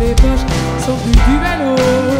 les poches sauf du, du vélo.